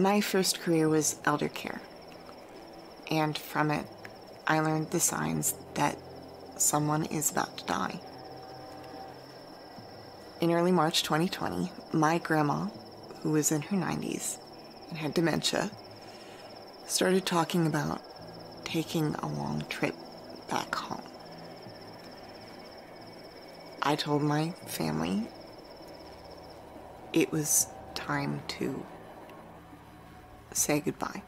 My first career was elder care, and from it, I learned the signs that someone is about to die. In early March 2020, my grandma, who was in her 90s and had dementia, started talking about taking a long trip back home. I told my family it was time to say goodbye.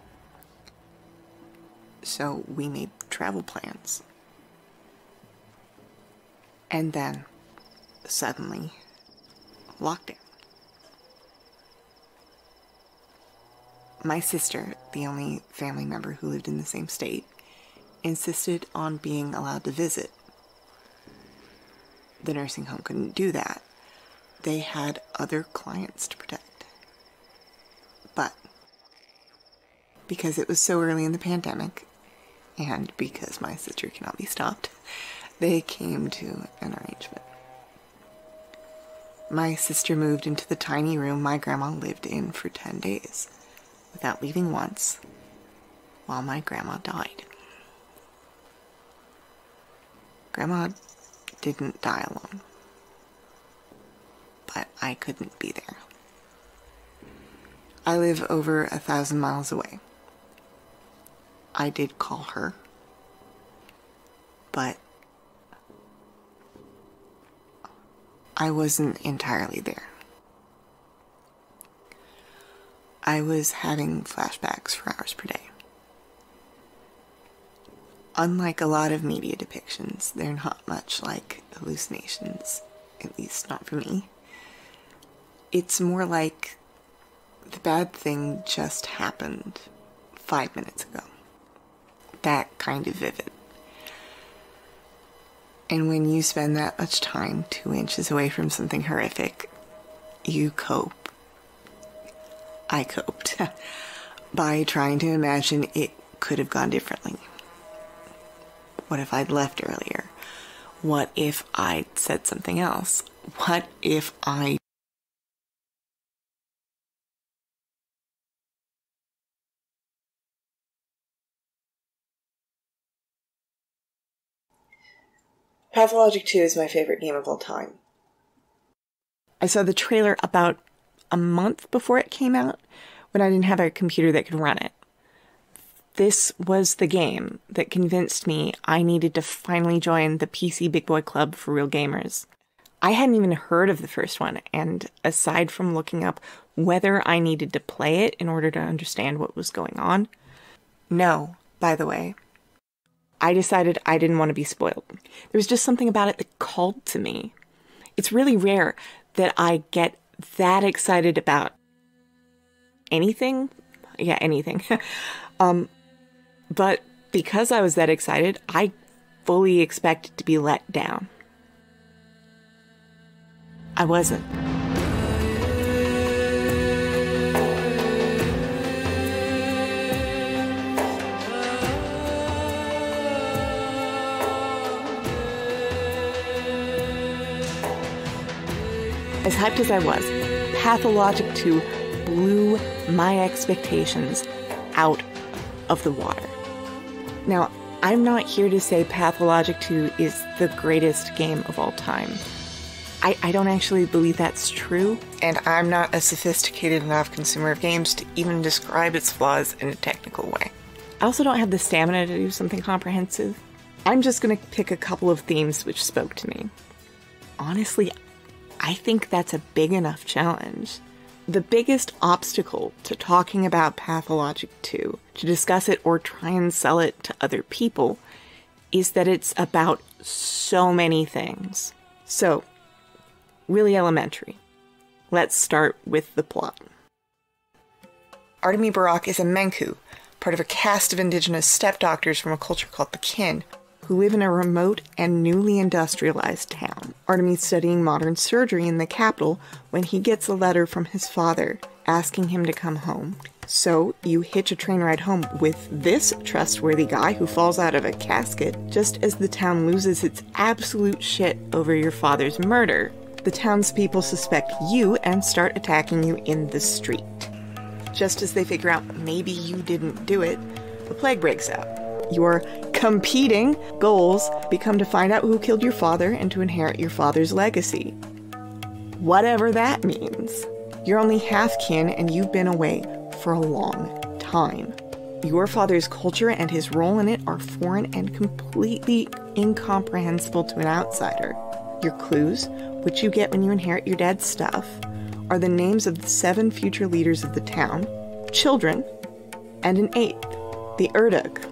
So we made travel plans. And then, suddenly, lockdown. My sister, the only family member who lived in the same state, insisted on being allowed to visit. The nursing home couldn't do that. They had other clients to protect. But because it was so early in the pandemic, and because my sister cannot be stopped, they came to an arrangement. My sister moved into the tiny room my grandma lived in for 10 days without leaving once while my grandma died. Grandma didn't die alone, but I couldn't be there. I live over a thousand miles away. I did call her, but I wasn't entirely there. I was having flashbacks for hours per day. Unlike a lot of media depictions, they're not much like hallucinations, at least not for me. It's more like the bad thing just happened five minutes ago. That kind of vivid. And when you spend that much time two inches away from something horrific, you cope. I coped by trying to imagine it could have gone differently. What if I'd left earlier? What if I'd said something else? What if I Pathologic 2 is my favorite game of all time. I saw the trailer about a month before it came out when I didn't have a computer that could run it. This was the game that convinced me I needed to finally join the PC Big Boy Club for real gamers. I hadn't even heard of the first one, and aside from looking up whether I needed to play it in order to understand what was going on, no, by the way, I decided I didn't want to be spoiled. There was just something about it that called to me. It's really rare that I get that excited about anything. Yeah, anything. um, but because I was that excited, I fully expected to be let down. I wasn't. As hyped as I was, Pathologic 2 blew my expectations out of the water. Now, I'm not here to say Pathologic 2 is the greatest game of all time. I, I, don't actually believe that's true, and I'm not a sophisticated enough consumer of games to even describe its flaws in a technical way. I also don't have the stamina to do something comprehensive. I'm just gonna pick a couple of themes which spoke to me. Honestly, I think that's a big enough challenge. The biggest obstacle to talking about Pathologic 2, to discuss it or try and sell it to other people, is that it's about so many things. So, really elementary. Let's start with the plot. Artemy Burakh is a Menkhu, part of a caste of indigenous steppe doctors from a culture called the Kin, who live in a remote and newly industrialized town. Artemy's studying modern surgery in the capital when he gets a letter from his father asking him to come home. So you hitch a train ride home with this trustworthy guy who falls out of a casket just as the town loses its absolute shit over your father's murder. The townspeople suspect you and start attacking you in the street. just as they figure out maybe you didn't do it, the plague breaks out. Your competing goals become to find out who killed your father and to inherit your father's legacy. Whatever that means. You're only half kin and you've been away for a long time. Your father's culture and his role in it are foreign and completely incomprehensible to an outsider. Your clues, which you get when you inherit your dad's stuff, are the names of the seven future leaders of the town, children, and an eighth, the Urduk.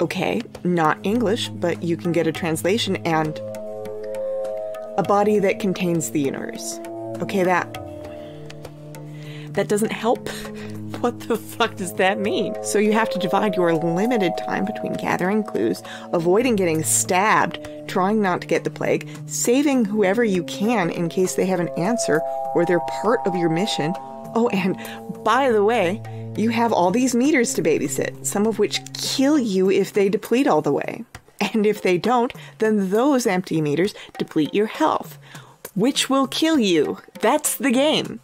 Okay, not English, but you can get a translation and a body that contains the universe. Okay, that that doesn't help. What the fuck does that mean? So you have to divide your limited time between gathering clues, avoiding getting stabbed, trying not to get the plague, saving whoever you can in case they have an answer or they're part of your mission. Oh, and by the way, you have all these meters to babysit, some of which kill you if they deplete all the way. And if they don't, then those empty meters deplete your health, which will kill you. That's the game.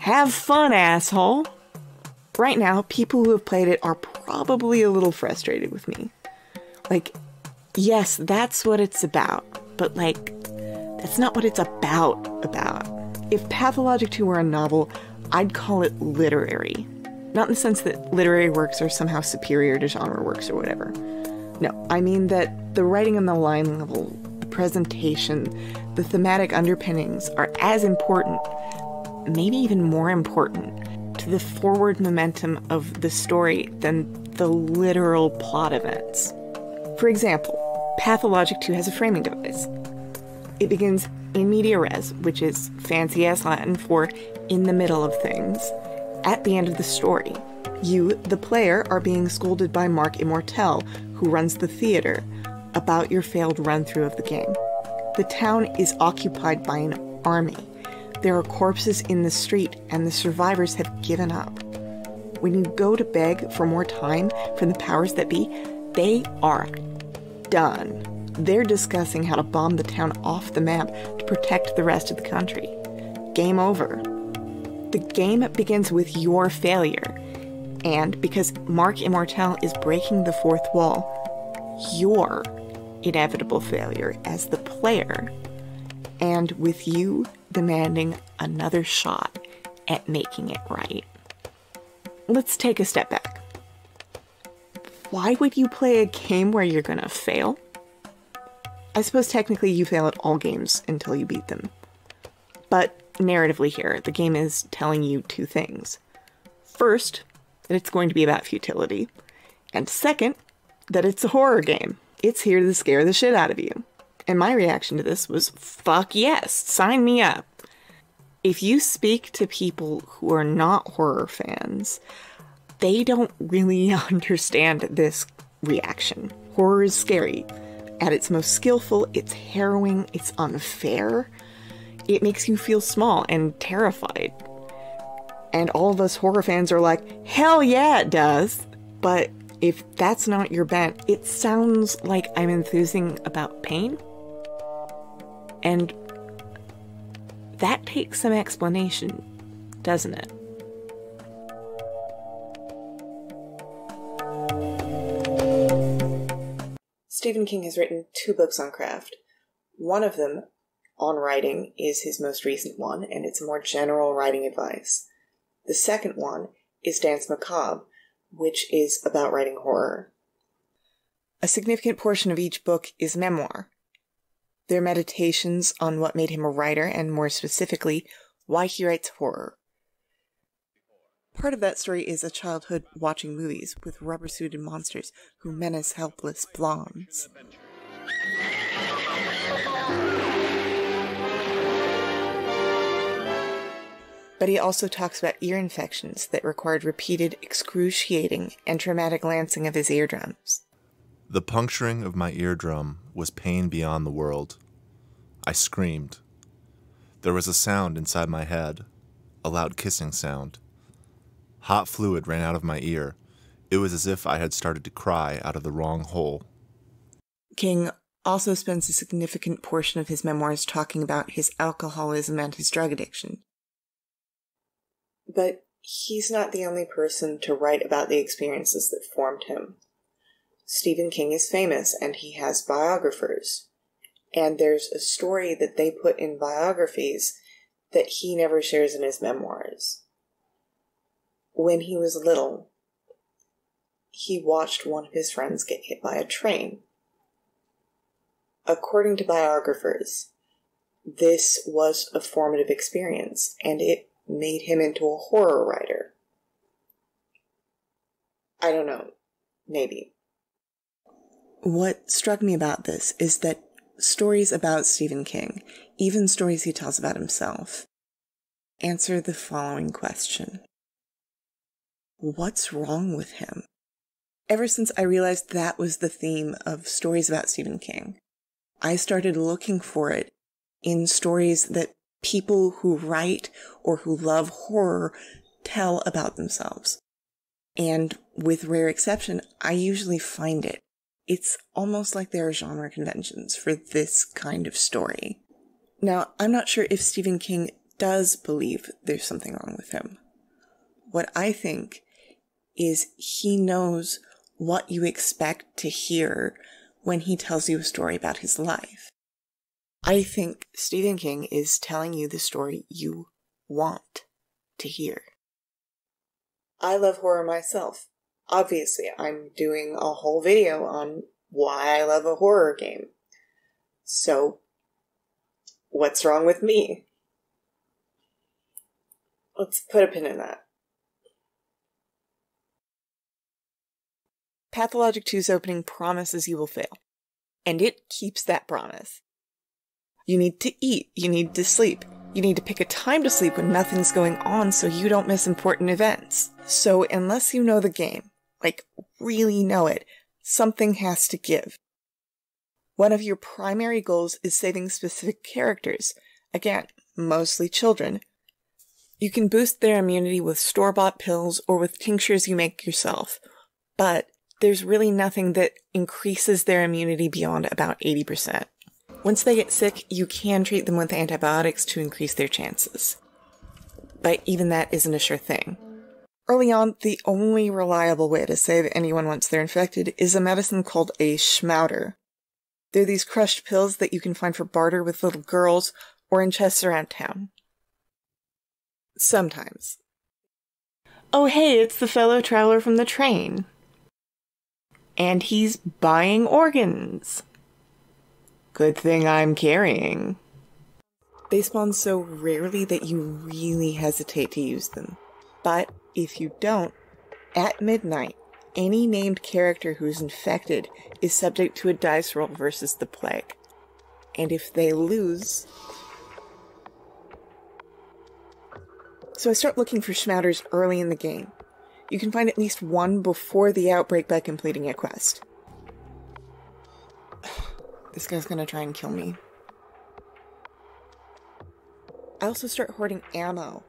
Have fun, asshole. Right now, people who have played it are probably a little frustrated with me. Like, yes, that's what it's about, but like, that's not what it's about about. If Pathologic 2 were a novel, I'd call it literary. Not in the sense that literary works are somehow superior to genre works or whatever. No, I mean that the writing on the line level, the presentation, the thematic underpinnings are as important, maybe even more important, to the forward momentum of the story than the literal plot events. For example, Pathologic 2 has a framing device. It begins in media res, which is fancy ass Latin for in the middle of things, at the end of the story. You, the player, are being scolded by Mark Immortell, who runs the theater, about your failed run through of the game. The town is occupied by an army. There are corpses in the street, and the survivors have given up. When you go to beg for more time from the powers that be, they are done. They're discussing how to bomb the town off the map to protect the rest of the country. Game over. The game begins with your failure. And because Mark Immortell is breaking the fourth wall, your inevitable failure as the player, and with you demanding another shot at making it right. Let's take a step back. Why would you play a game where you're gonna fail? I suppose technically you fail at all games until you beat them. But narratively here, the game is telling you two things. First, that it's going to be about futility. And second, that it's a horror game. It's here to scare the shit out of you. And my reaction to this was fuck yes, sign me up. If you speak to people who are not horror fans, they don't really understand this reaction. Horror is scary. At its most skillful, it's harrowing, it's unfair. It makes you feel small and terrified. And all of us horror fans are like, hell yeah, it does. But if that's not your bent, it sounds like I'm enthusing about pain. And that takes some explanation, doesn't it? Stephen King has written two books on craft. One of them, on writing, is his most recent one, and it's more general writing advice. The second one is Danse Macabre, which is about writing horror. A significant portion of each book is memoir. They're meditations on what made him a writer, and more specifically, why he writes horror. Part of that story is a childhood watching movies with rubber suited monsters who menace helpless blondes. But he also talks about ear infections that required repeated excruciating and traumatic lancing of his eardrums. The puncturing of my eardrum was pain beyond the world. I screamed. There was a sound inside my head, a loud kissing sound. Hot fluid ran out of my ear. It was as if I had started to cry out of the wrong hole. King also spends a significant portion of his memoirs talking about his alcoholism and his drug addiction. But he's not the only person to write about the experiences that formed him. Stephen King is famous and he has biographers. And there's a story that they put in biographies that he never shares in his memoirs. When he was little, he watched one of his friends get hit by a train. According to biographers, this was a formative experience and it made him into a horror writer. I don't know. Maybe. What struck me about this is that stories about Stephen King, even stories he tells about himself, answer the following question What's wrong with him? Ever since I realized that was the theme of stories about Stephen King, I started looking for it in stories that people who write or who love horror tell about themselves. And with rare exception, I usually find it. It's almost like there are genre conventions for this kind of story. Now, I'm not sure if Stephen King does believe there's something wrong with him. What I think is he knows what you expect to hear when he tells you a story about his life. I think Stephen King is telling you the story you want to hear. I love horror myself. Obviously, I'm doing a whole video on why I love a horror game. So, what's wrong with me? Let's put a pin in that. Pathologic 2's opening promises you will fail. And it keeps that promise. You need to eat. You need to sleep. You need to pick a time to sleep when nothing's going on so you don't miss important events. So unless you know the game, like really know it, something has to give. One of your primary goals is saving specific characters. Again, mostly children. You can boost their immunity with store-bought pills or with tinctures you make yourself. But there's really nothing that increases their immunity beyond about 80%. Once they get sick, you can treat them with antibiotics to increase their chances. But even that isn't a sure thing. Early on, the only reliable way to save anyone once they're infected is a medicine called a shmowder. They're these crushed pills that you can find for barter with little girls or in chests around town. Sometimes. Oh, hey, it's the fellow traveler from the train. And he's buying organs. Good thing I'm carrying. They spawn so rarely that you really hesitate to use them. But if you don't, at midnight, any named character who's infected is subject to a dice roll versus the plague. And if they lose. So I start looking for shmowders early in the game. You can find at least one before the outbreak by completing a quest. This guy's gonna try and kill me. I also start hoarding ammo.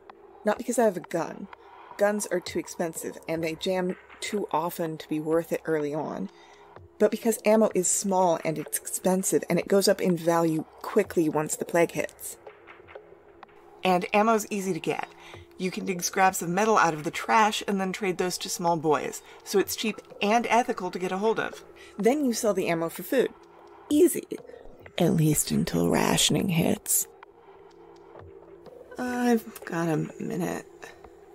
Not because I have a gun. Guns are too expensive, and they jam too often to be worth it early on. But because ammo is small and it's expensive, and it goes up in value quickly once the plague hits. And ammo's easy to get. You can dig scraps of metal out of the trash and then trade those to small boys, so it's cheap and ethical to get a hold of. Then you sell the ammo for food easy. At least until rationing hits. I've got a minute.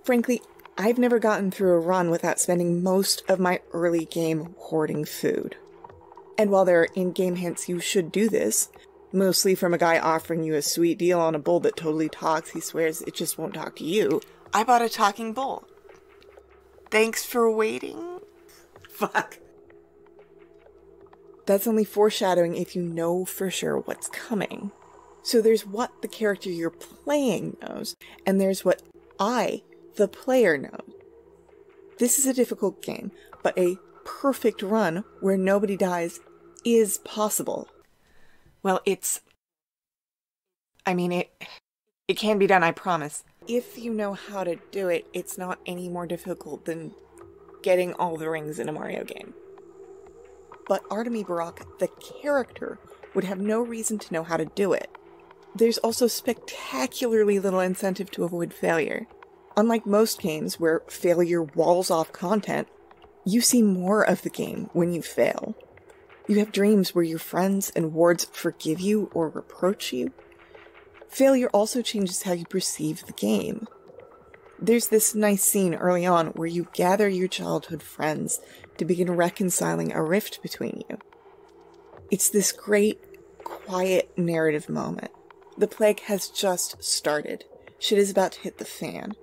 Frankly, I've never gotten through a run without spending most of my early game hoarding food. And while there are in game hints you should do this, mostly from a guy offering you a sweet deal on a bull that totally talks, he swears it just won't talk to you, I bought a talking bull. Thanks for waiting? Fuck. That's only foreshadowing if you know for sure what's coming. So there's what the character you're playing knows, and there's what I, the player, know. This is a difficult game, but a perfect run where nobody dies is possible. Well, it's. I mean, it. It can be done, I promise. If you know how to do it, it's not any more difficult than getting all the rings in a Mario game but Artemy Burakh, the character, would have no reason to know how to do it. There's also spectacularly little incentive to avoid failure. Unlike most games where failure walls off content, you see more of the game when you fail. You have dreams where your friends and wards forgive you or reproach you. Failure also changes how you perceive the game. There's this nice scene early on where you gather your childhood friends to begin reconciling a rift between you. It's this great, quiet narrative moment. The plague has just started. Shit is about to hit the fan,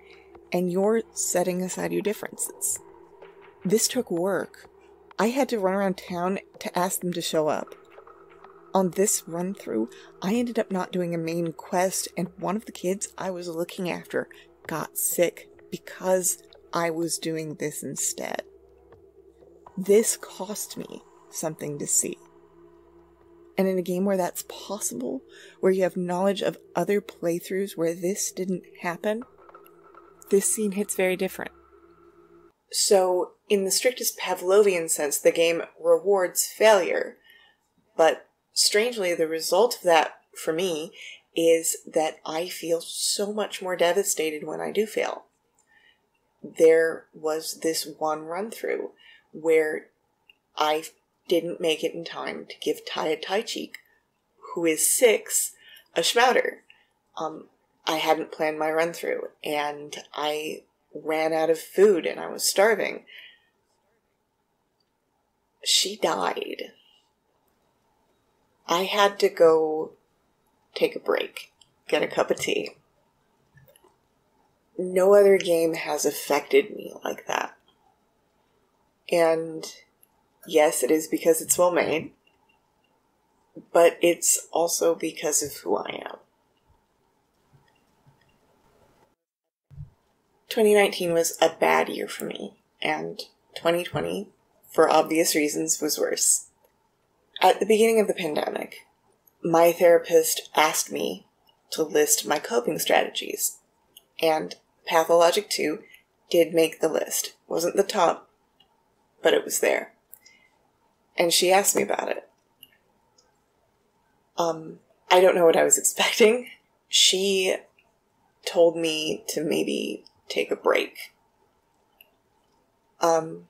and you're setting aside your differences. This took work. I had to run around town to ask them to show up. On this run through, I ended up not doing a main quest, and one of the kids I was looking after got sick because I was doing this instead. This cost me something to see. And in a game where that's possible, where you have knowledge of other playthroughs where this didn't happen, this scene hits very different. So, in the strictest Pavlovian sense, the game rewards failure. But strangely, the result of that for me is that I feel so much more devastated when I do fail. There was this one run through where I didn't make it in time to give Taya Tychik, who is six, a shmowder. Um, I hadn't planned my run through and I ran out of food and I was starving. She died. I had to go take a break, get a cup of tea. No other game has affected me like that. And yes, it is because it's well made, but it's also because of who I am. 2019 was a bad year for me, and 2020, for obvious reasons, was worse. At the beginning of the pandemic, my therapist asked me to list my coping strategies, and Pathologic 2 did make the list. Wasn't the top, but it was there. And she asked me about it. Um, I don't know what I was expecting. She told me to maybe take a break. Um,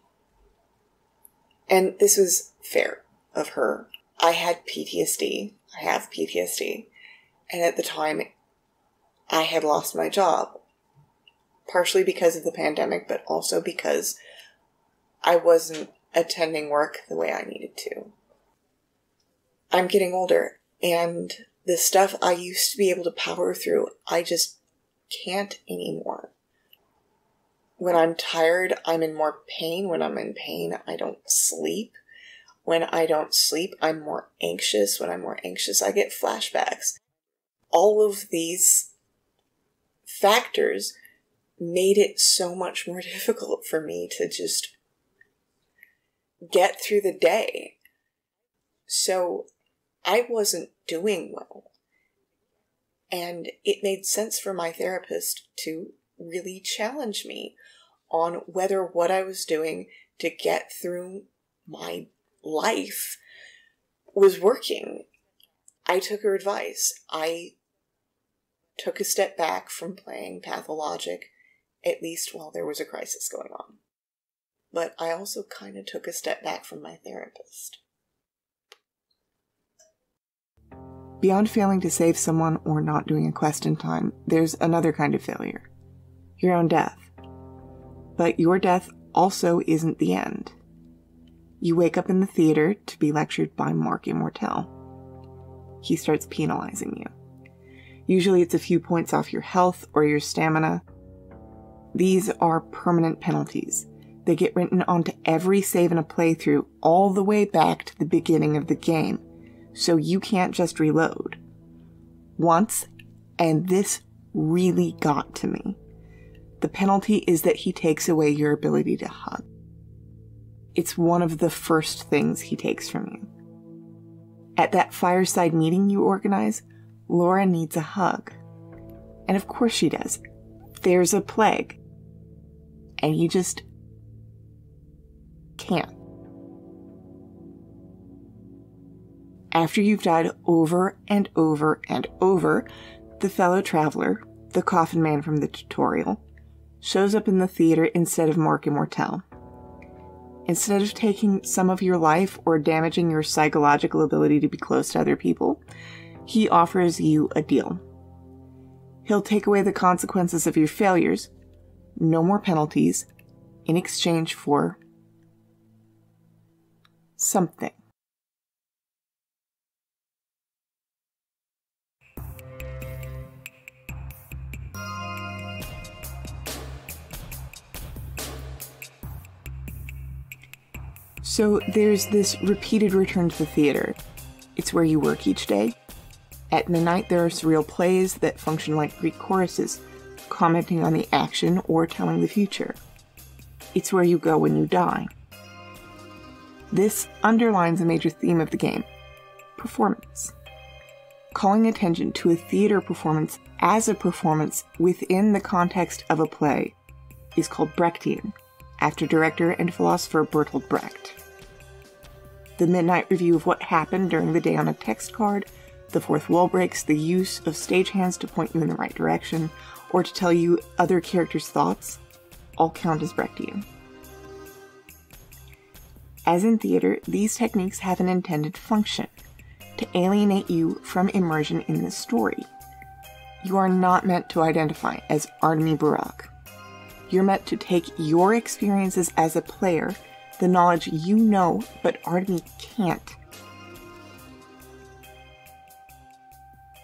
and this was fair of her. I had PTSD I have PTSD. And at the time, I had lost my job, partially because of the pandemic, but also because I wasn't attending work the way I needed to. I'm getting older, and the stuff I used to be able to power through, I just can't anymore. When I'm tired, I'm in more pain. When I'm in pain, I don't sleep. When I don't sleep, I'm more anxious. When I'm more anxious, I get flashbacks. All of these factors made it so much more difficult for me to just get through the day. So I wasn't doing well. And it made sense for my therapist to really challenge me on whether what I was doing to get through my life was working. I took her advice. I took a step back from playing pathologic, at least while there was a crisis going on. But I also kind of took a step back from my therapist. Beyond failing to save someone or not doing a quest in time, there's another kind of failure your own death. But your death also isn't the end. You wake up in the theater to be lectured by Mark Immortell. He starts penalizing you. Usually it's a few points off your health or your stamina. These are permanent penalties. They get written onto every save in a playthrough all the way back to the beginning of the game, so you can't just reload. Once, and this really got to me, the penalty is that he takes away your ability to hug. It's one of the first things he takes from you. At that fireside meeting you organize, Laura needs a hug. And of course she does. There's a plague. And you just can't. After you've died over and over and over, the fellow traveler, the coffin man from the tutorial, shows up in the theater instead of Mark Immortell. Instead of taking some of your life or damaging your psychological ability to be close to other people, he offers you a deal. He'll take away the consequences of your failures, no more penalties, in exchange for something. So there's this repeated return to the theater. It's where you work each day. At midnight, there are surreal plays that function like Greek choruses, commenting on the action or telling the future. It's where you go when you die. This underlines a major theme of the game performance. Calling attention to a theater performance as a performance within the context of a play is called Brechtian, after director and philosopher Bertolt Brecht. The midnight review of what happened during the day on a text card, the fourth wall breaks, the use of stagehands to point you in the right direction, or to tell you other characters' thoughts, all count as Brechtian. As in theater, these techniques have an intended function to alienate you from immersion in the story. You are not meant to identify as Artemy Burakh. You're meant to take your experiences as a player, the knowledge you know but Artemy can't,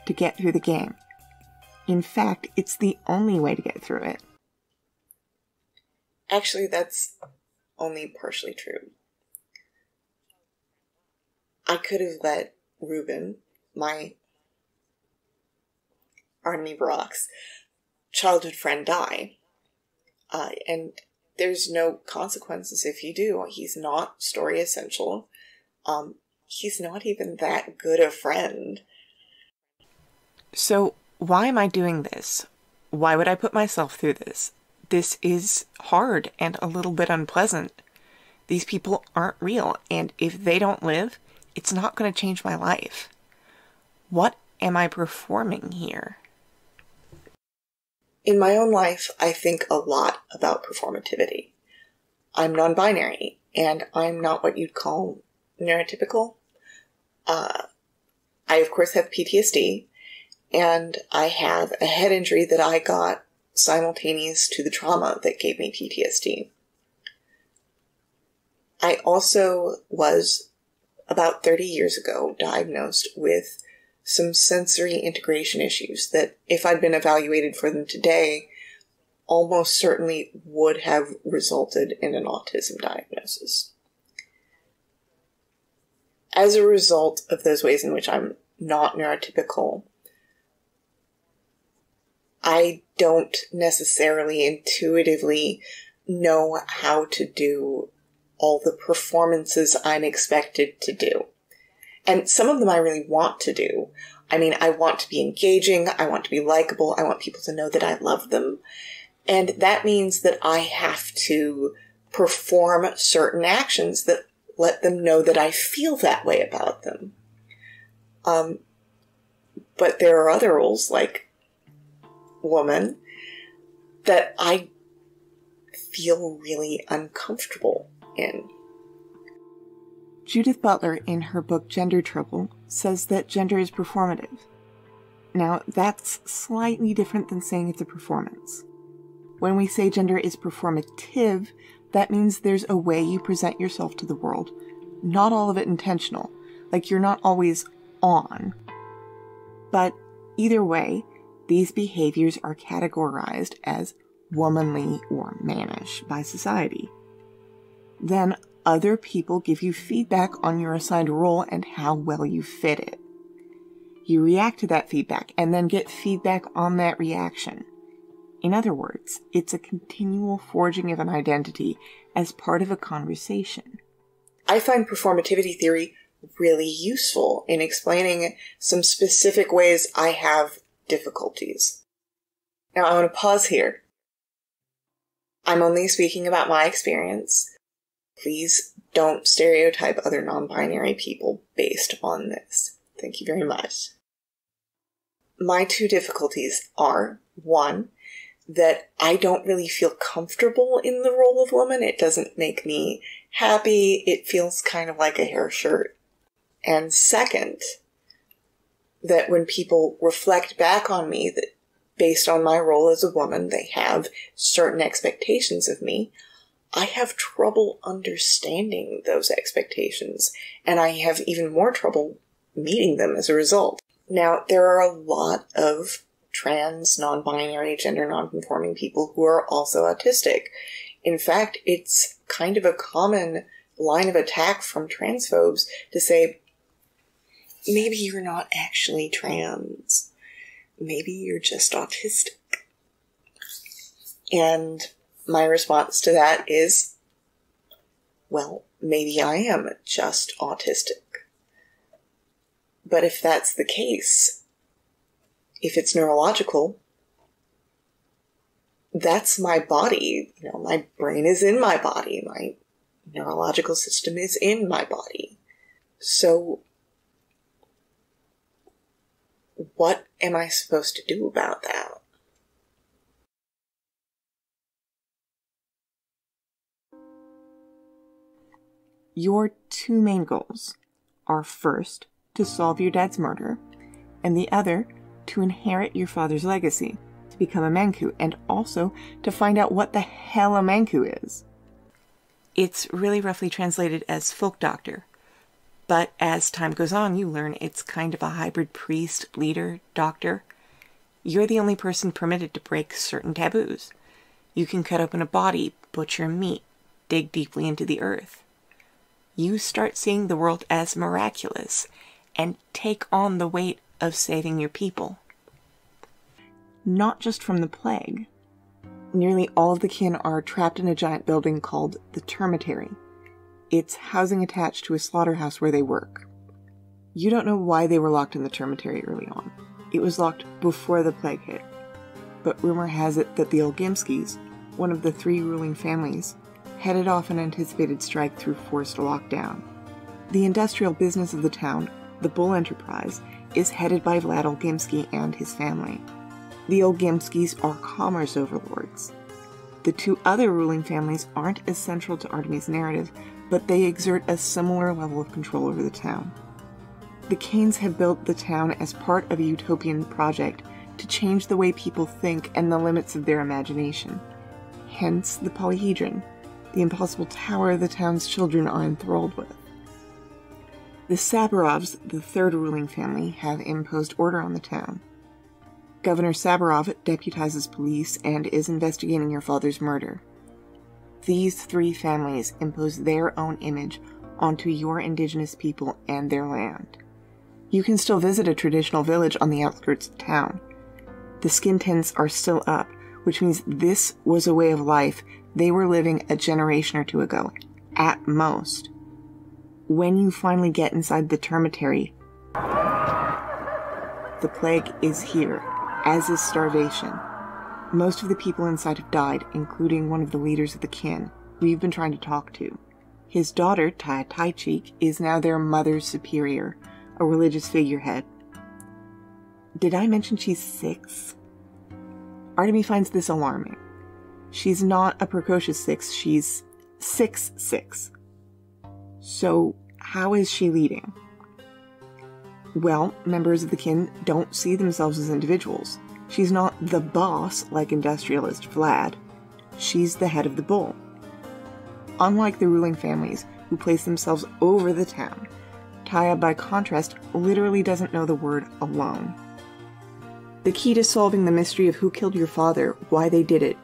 to get through the game. In fact, it's the only way to get through it. Actually, that's only partially true. I could have let Rubin, my Artemy Burakh's childhood friend, die. Uh, and there's no consequences if you do. He's not story essential. Um, he's not even that good a friend. So, why am I doing this? Why would I put myself through this? This is hard and a little bit unpleasant. These people aren't real, and if they don't live, it's not going to change my life. What am I performing here? In my own life, I think a lot about performativity. I'm non binary, and I'm not what you'd call neurotypical. Uh, I, of course, have PTSD, and I have a head injury that I got simultaneous to the trauma that gave me PTSD. I also was about 30 years ago diagnosed with some sensory integration issues that, if I'd been evaluated for them today, almost certainly would have resulted in an autism diagnosis. As a result of those ways in which I'm not neurotypical, I don't necessarily intuitively know how to do all the performances I'm expected to do. And some of them I really want to do. I mean, I want to be engaging. I want to be likable. I want people to know that I love them. And that means that I have to perform certain actions that let them know that I feel that way about them. Um, but there are other roles, like woman, that I feel really uncomfortable in. Judith Butler, in her book Gender Trouble, says that gender is performative. Now, that's slightly different than saying it's a performance. When we say gender is performative, that means there's a way you present yourself to the world, not all of it intentional, like you're not always on. But either way, these behaviors are categorized as womanly or mannish by society. Then other people give you feedback on your assigned role and how well you fit it. You react to that feedback and then get feedback on that reaction. In other words, it's a continual forging of an identity as part of a conversation. I find performativity theory really useful in explaining some specific ways I have difficulties. Now, I want to pause here. I'm only speaking about my experience. Please don't stereotype other non binary people based on this. Thank you very much. My two difficulties are one, that I don't really feel comfortable in the role of woman. It doesn't make me happy. It feels kind of like a hair shirt. And second, that when people reflect back on me that based on my role as a woman, they have certain expectations of me. I have trouble understanding those expectations, and I have even more trouble meeting them as a result. Now, there are a lot of trans, non binary, gender non conforming people who are also autistic. In fact, it's kind of a common line of attack from transphobes to say, maybe you're not actually trans. Maybe you're just autistic. And my response to that is, well, maybe I am just autistic. But if that's the case, if it's neurological, that's my body. You know, my brain is in my body. My neurological system is in my body. So, what am I supposed to do about that? Your two main goals are first, to solve your dad's murder, and the other, to inherit your father's legacy, to become a Menkhu, and also to find out what the hell a Menkhu is. It's really roughly translated as folk doctor, but as time goes on, you learn it's kind of a hybrid priest, leader, doctor. You're the only person permitted to break certain taboos. You can cut open a body, butcher meat, dig deeply into the earth you start seeing the world as miraculous and take on the weight of saving your people. Not just from the plague. Nearly all of the kin are trapped in a giant building called the Termitary. It's housing attached to a slaughterhouse where they work. You don't know why they were locked in the Termitary early on. It was locked before the plague hit. But rumor has it that the Olgimskis, one of the three ruling families, headed off an anticipated strike through forced lockdown. The industrial business of the town, the Bull Enterprise, is headed by Vlad Olgimsky and his family. The Olgimskis are commerce overlords. The two other ruling families aren't as central to Artemis' narrative, but they exert a similar level of control over the town. The Kains have built the town as part of a utopian project to change the way people think and the limits of their imagination. Hence the polyhedron, the impossible tower the town's children are enthralled with. The Saburovs, the third ruling family, have imposed order on the town. Governor Saburov deputizes police and is investigating your father's murder. These three families impose their own image onto your indigenous people and their land. You can still visit a traditional village on the outskirts of town. The skin tents are still up, which means this was a way of life they were living a generation or two ago, at most. When you finally get inside the termitary, the plague is here, as is starvation. Most of the people inside have died, including one of the leaders of the kin, you've been trying to talk to. His daughter, Taya Tychik, is now their mother's superior, a religious figurehead. Did I mention she's six? Artemy finds this alarming. She's not a precocious six, she's six six. So, how is she leading? Well, members of the kin don't see themselves as individuals. She's not the boss like industrialist Vlad. She's the head of the bull. Unlike the ruling families, who place themselves over the town, Taya, by contrast, literally doesn't know the word alone. The key to solving the mystery of who killed your father, why they did it,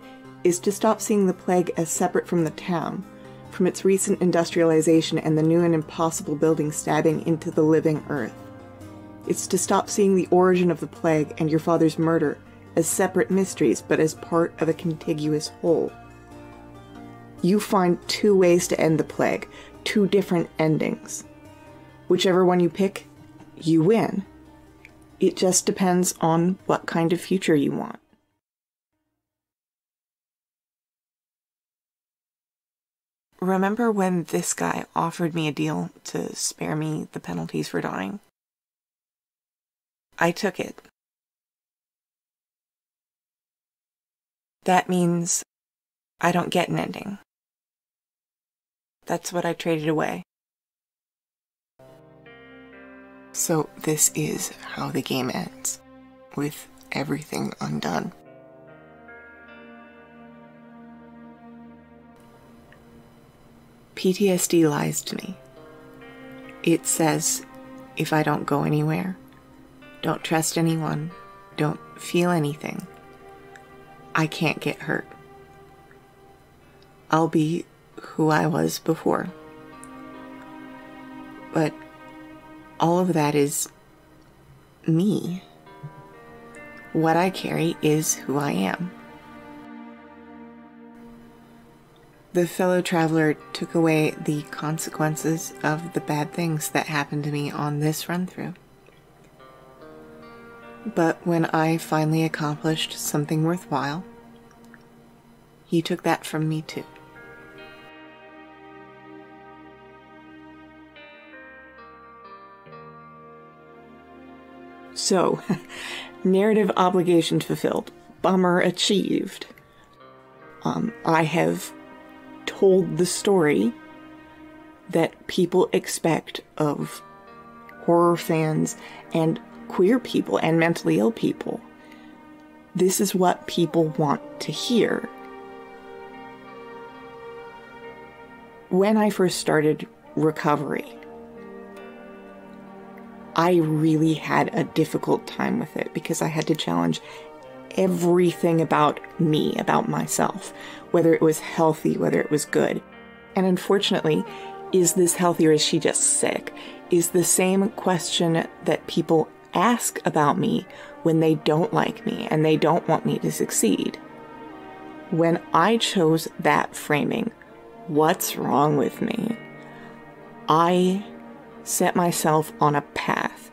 is to stop seeing the plague as separate from the town, from its recent industrialization and the new and impossible building stabbing into the living earth. It's to stop seeing the origin of the plague and your father's murder as separate mysteries, but as part of a contiguous whole. You find two ways to end the plague, two different endings. Whichever one you pick, you win. It just depends on what kind of future you want. Remember when this guy offered me a deal to spare me the penalties for dying? I took it. that means I don't get an ending. That's what I traded away. So, this is how the game ends, with everything undone. PTSD lies to me. It says if I don't go anywhere, don't trust anyone, don't feel anything, I can't get hurt. I'll be who I was before. But all of that is me. What I carry is who I am. The fellow traveler took away the consequences of the bad things that happened to me on this run through. But when I finally accomplished something worthwhile, he took that from me too. So, narrative obligation fulfilled, bummer achieved. Um, I have told the story that people expect of horror fans and queer people and mentally ill people. This is what people want to hear. When I first started recovery, I really had a difficult time with it because I had to challenge everything about me, about myself, whether it was healthy, whether it was good. And unfortunately, is this healthy or is she just sick? Is the same question that people ask about me when they don't like me and they don't want me to succeed. When I chose that framing, what's wrong with me? I set myself on a path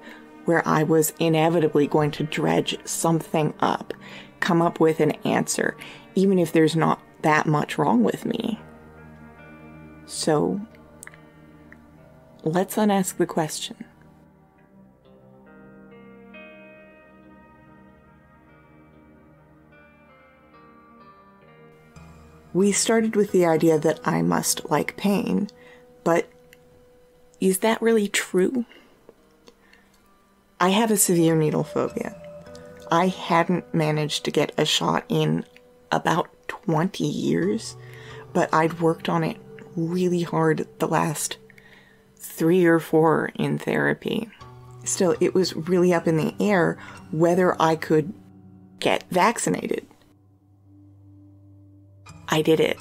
where I was inevitably going to dredge something up, come up with an answer, even if there's not that much wrong with me. So, let's unask the question. We started with the idea that I must like pain, but is that really true? I have a severe needle phobia. I hadn't managed to get a shot in about 20 years, but I'd worked on it really hard the last three or four in therapy. Still, it was really up in the air whether I could get vaccinated. I did it.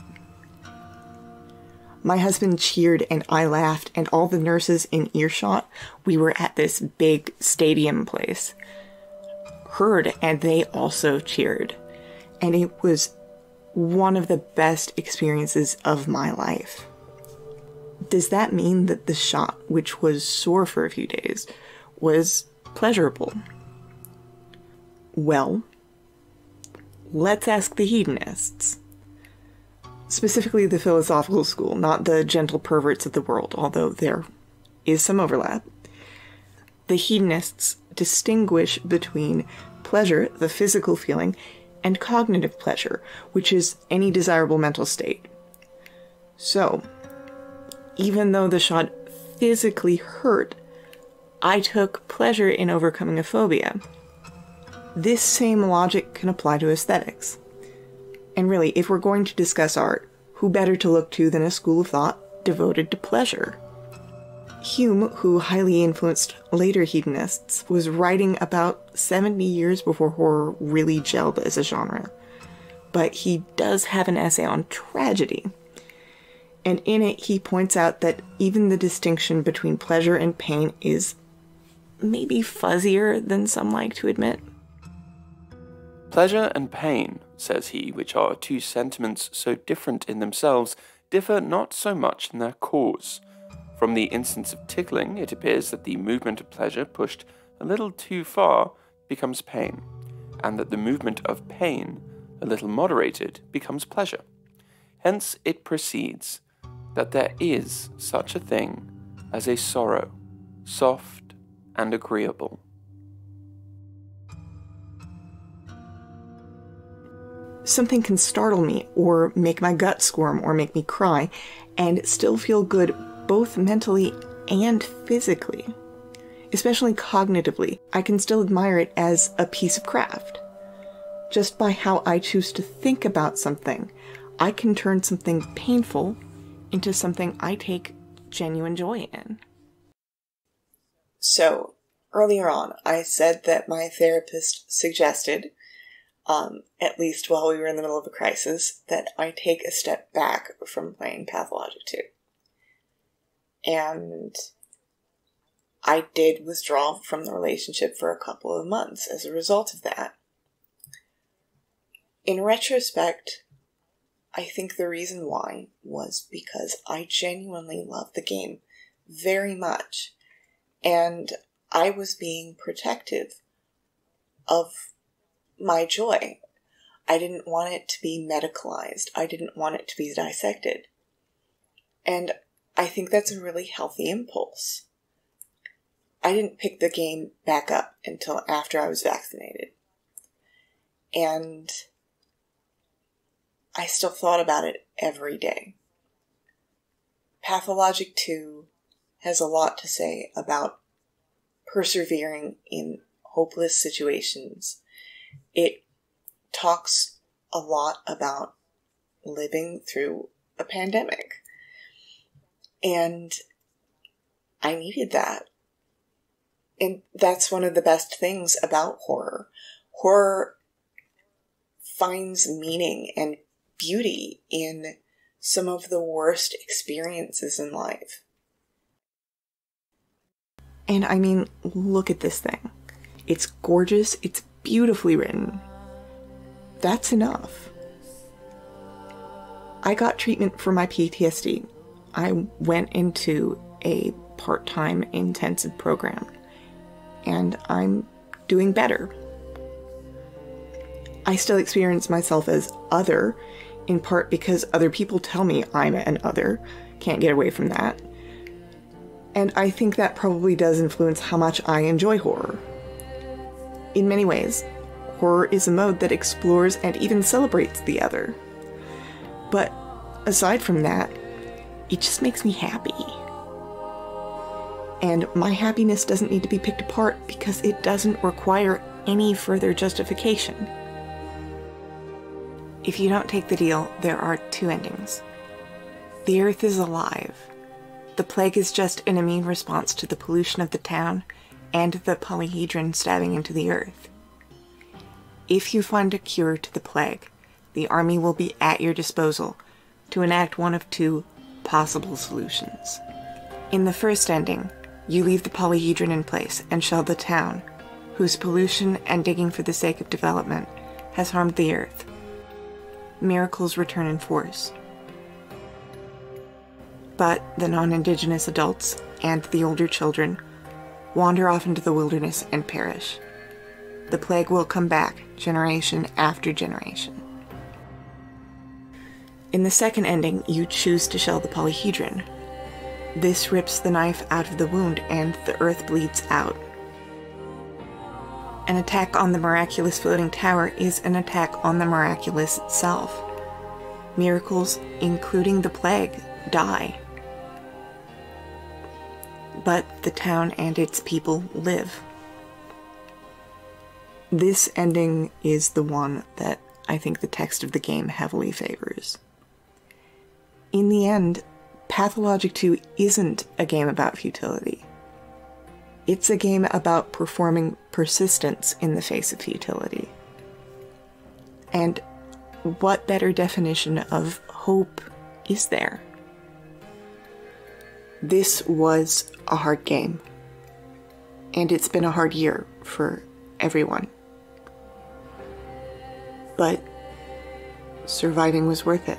My husband cheered and I laughed, and all the nurses in earshot, we were at this big stadium place, heard and they also cheered. And it was one of the best experiences of my life. Does that mean that the shot, which was sore for a few days, was pleasurable? Well, let's ask the hedonists specifically the philosophical school, not the gentle perverts of the world, although there is some overlap. The hedonists distinguish between pleasure, the physical feeling, and cognitive pleasure, which is any desirable mental state. So, even though the shot physically hurt, I took pleasure in overcoming a phobia. This same logic can apply to aesthetics. And really, if we're going to discuss art, who better to look to than a school of thought devoted to pleasure? Hume, who highly influenced later hedonists, was writing about 70 years before horror really gelled as a genre. But he does have an essay on tragedy. And in it, he points out that even the distinction between pleasure and pain is maybe fuzzier than some like to admit. Pleasure and pain, says he, which are two sentiments so different in themselves, differ not so much in their cause. From the instance of tickling, it appears that the movement of pleasure pushed a little too far becomes pain, and that the movement of pain, a little moderated, becomes pleasure. Hence it proceeds that there is such a thing as a sorrow, soft and agreeable. Something can startle me, or make my gut squirm, or make me cry, and still feel good both mentally and physically. Especially cognitively, I can still admire it as a piece of craft. Just by how I choose to think about something, I can turn something painful into something I take genuine joy in. So, earlier on, I said that my therapist suggested, um, at least while we were in the middle of a crisis, that I take a step back from playing Pathologic 2. And I did withdraw from the relationship for a couple of months as a result of that. In retrospect, I think the reason why was because I genuinely loved the game very much. And I was being protective of my joy. I didn't want it to be medicalized. I didn't want it to be dissected. And I think that's a really healthy impulse. I didn't pick the game back up until after I was vaccinated. And I still thought about it every day. Pathologic 2 has a lot to say about persevering in hopeless situations. It talks a lot about living through a pandemic. And I needed that. And that's one of the best things about horror. Horror finds meaning and beauty in some of the worst experiences in life. And I mean, look at this thing. It's gorgeous, it's beautifully written. That's enough. I got treatment for my PTSD. I went into a part time intensive program, and I'm doing better. I still experience myself as other in part because other people tell me I'm an other. Can't get away from that. And I think that probably does influence how much I enjoy horror. In many ways, horror is a mode that explores and even celebrates the other. But aside from that, it just makes me happy. And my happiness doesn't need to be picked apart because it doesn't require any further justification. If you don't take the deal, there are two endings. The Earth is alive. The plague is just an immune response to the pollution of the town and the polyhedron stabbing into the Earth. If you find a cure to the plague, the army will be at your disposal to enact one of two possible solutions. In the first ending, you leave the polyhedron in place and shell the town, whose pollution and digging for the sake of development has harmed the Earth miracles return in force. But the non indigenous adults and the older children wander off into the wilderness and perish. The plague will come back generation after generation. In the second ending, you choose to shell the polyhedron. This rips the knife out of the wound and the earth bleeds out. An attack on the miraculous floating tower is an attack on the miraculous itself. Miracles, including the plague, die. But the town and its people live. This ending is the one that I think the text of the game heavily favors. In the end, Pathologic 2 isn't a game about futility. It's a game about performing persistence in the face of futility. And what better definition of hope is there? This was a hard game. And it's been a hard year for everyone. But surviving was worth it.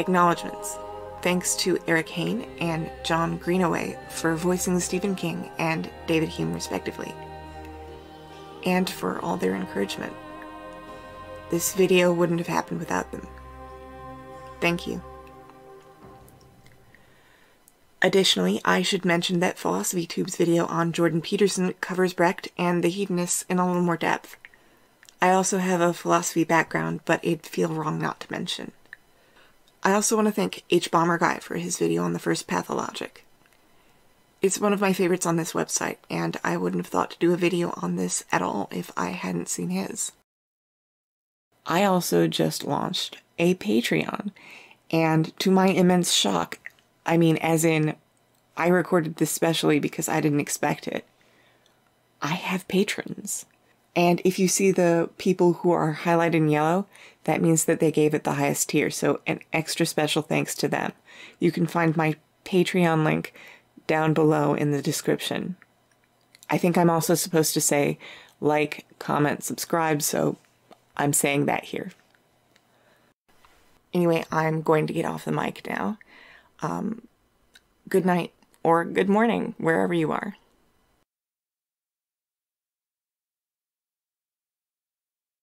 Acknowledgements. Thanks to Erik Hane and John Greenaway for voicing Stephen King and David Hume, respectively, and for all their encouragement. This video wouldn't have happened without them. Thank you. Additionally, I should mention that Philosophy Tube's video on Jordan Peterson covers Brecht and the hedonists in a little more depth. I also have a philosophy background, but it'd feel wrong not to mention. I also want to thank hbomberguy for his video on the first pathologic. It's one of my favorites on this website, and I wouldn't have thought to do a video on this at all if I hadn't seen his. I also just launched a Patreon, and to my immense shock, I mean, as in, I recorded this specially because I didn't expect it. I have patrons. And if you see the people who are highlighted in yellow, that means that they gave it the highest tier. So, an extra special thanks to them. You can find my Patreon link down below in the description. I think I'm also supposed to say like, comment, subscribe, so I'm saying that here. Anyway, I'm going to get off the mic now. Um, good night or good morning, wherever you are.